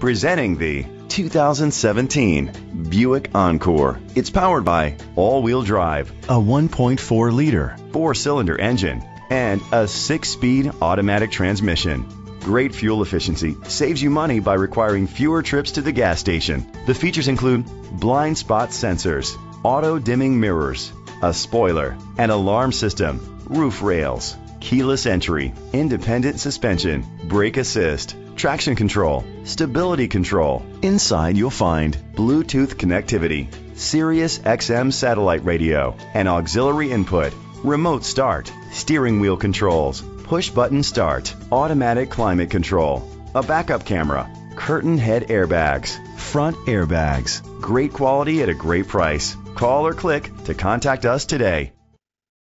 Presenting the 2017 Buick Encore. It's powered by all-wheel drive, a 1.4 liter four-cylinder engine, and a six-speed automatic transmission. Great fuel efficiency saves you money by requiring fewer trips to the gas station. The features include blind spot sensors, auto dimming mirrors, a spoiler, an alarm system, roof rails, keyless entry, independent suspension, brake assist, traction control, stability control. Inside you'll find Bluetooth connectivity, Sirius XM satellite radio, and auxiliary input, remote start, steering wheel controls, push button start, automatic climate control, a backup camera, curtain head airbags, front airbags. Great quality at a great price. Call or click to contact us today.